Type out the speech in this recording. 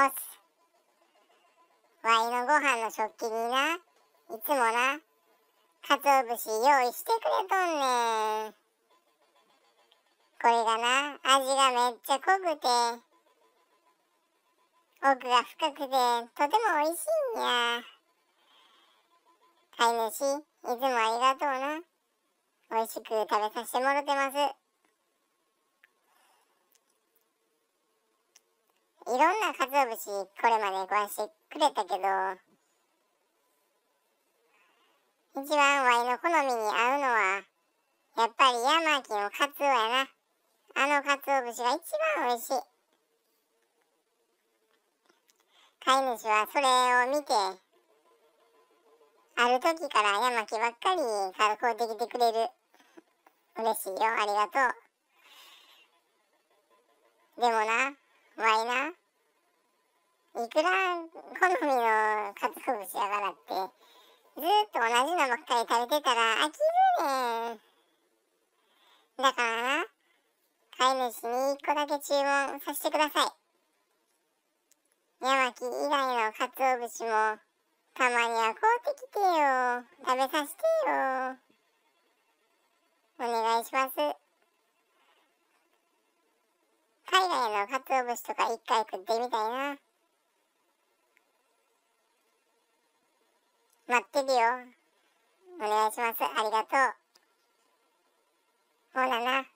干す。ワイのご飯の食器にな、いつもな、鰹節用意してくれとんねん。これがな、味がめっちゃ濃くて、奥が深くて、とても美味しいんや。飼い主、いつもありがとうな。美味しく食べさせてもろてます。いろんな鰹節これまで食わしてくれたけど、一番ワイの好みに合うのは、やっぱり山木のカツオやな。あの鰹節が一番美味しい。飼い主はそれを見て、ある時から山木ばっかり買うてきてくれる。嬉しいよ、ありがとう。でもな、わいな、いくら好みの鰹節やからって、ずっと同じのばっかり食べてたら飽きるねん。だからな、飼い主に一個だけ注文させてください。山木以外の鰹節も、たまには買うてきてよ。食べさせてよ。お願いします。海外の鰹節とか一回食ってみたいな。待ってるよ。お願いします。ありがとう。ほらな。